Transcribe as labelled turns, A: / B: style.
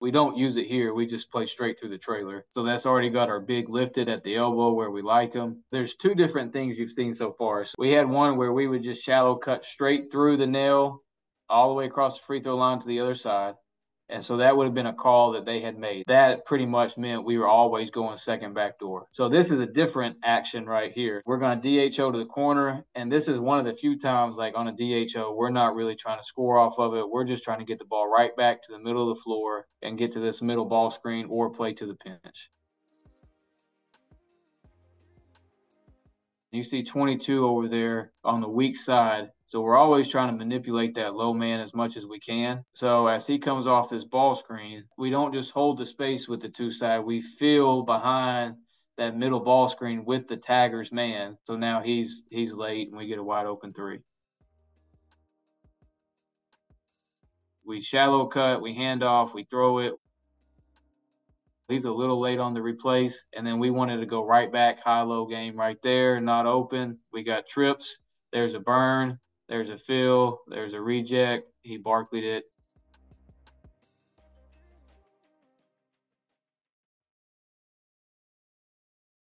A: We don't use it here. We just play straight through the trailer. So that's already got our big lifted at the elbow where we like them. There's two different things you've seen so far. So we had one where we would just shallow cut straight through the nail all the way across the free throw line to the other side. And so that would have been a call that they had made. That pretty much meant we were always going second back door. So this is a different action right here. We're going to DHO to the corner. And this is one of the few times, like on a DHO, we're not really trying to score off of it. We're just trying to get the ball right back to the middle of the floor and get to this middle ball screen or play to the pinch. You see 22 over there on the weak side. So we're always trying to manipulate that low man as much as we can. So as he comes off this ball screen, we don't just hold the space with the two side. We fill behind that middle ball screen with the tagger's man. So now he's he's late and we get a wide open three. We shallow cut, we hand off, we throw it. He's a little late on the replace. And then we wanted to go right back, high low game right there, not open. We got trips. There's a burn. There's a fill. There's a reject. He Barkleyed it.